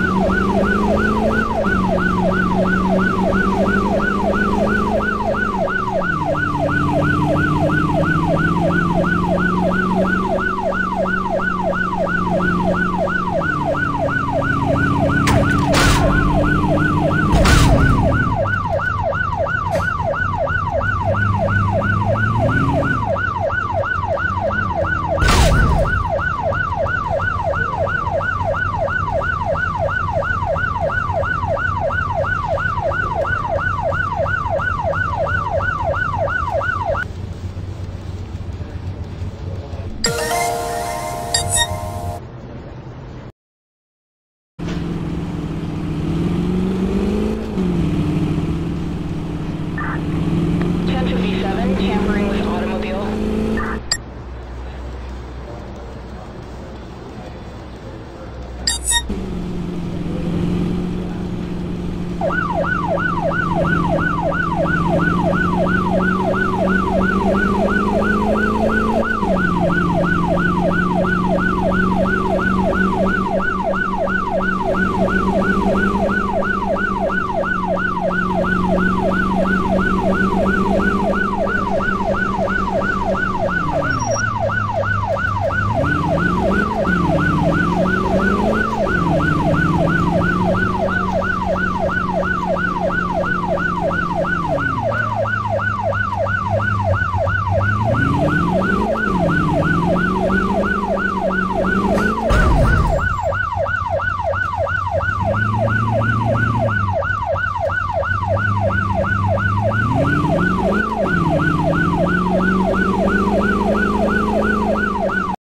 with automobile. Thank